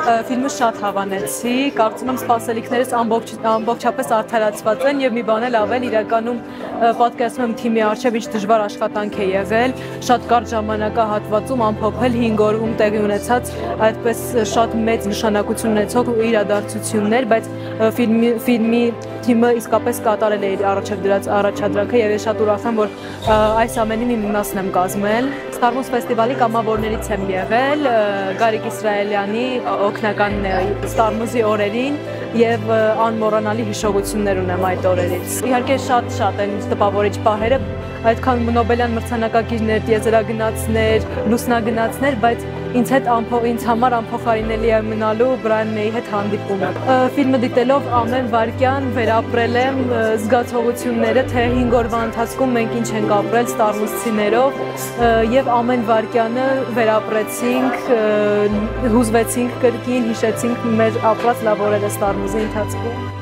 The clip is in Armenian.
Ֆիլմը շատ հավանեցի, կարծում եմ սպասելիքներս ամբողջ ամբողջապես արդարացված են եւ մի բան էլ ավել իրականում պատկերացնում եմ թիմի արժեվ ինչ դժվար աշխատանք է եղել, շատ կարճ ժամանակահատվածում ամփոփել 5 օրում տեղի ունեցած այդպես շատ մեծ նշանակություն ունեցող իրադարձություններ, բայց ֆիլմի ֆիլմի թիմը իսկապես կատարել է իր առաջև դրած առաջադրանքը եւ ես շատ ուրախ եմ որ այս ամենին իմ իմաստն եմ կազմել Star Wars ֆեստիվալի կամավորներից եմ եղել Գարիկ Իսրայելյանի օկնական Star Wars-ի օրերին եւ անմոռանալի հիշողություններ ունեմ այդ օրերից։ Իհարկե շատ-շատ են տպավորիչ պահերը, այդքան Նոբելյան մրցանակակիրներ, տիեզերագնացներ, լուսնագնացներ, բայց ինձ հետ ամփո ինձ համար ամփոխարինելի է մնալու Բրայան Մեյի հետ հանդիպումը։ Ֆիլմը դիտելով ամեն վարքյան վերապրել եմ զգացողությունները, թե 5 օրվա ընթացքում մենք ինչ ենք ապրել Wars-ցիներով եւ ամեն վարքյանը վերապրեցինք, հուզվեցինք կրկին, հիշեցինք մեր ապրած լավ օրերը Star Wars-ի ընթացքում։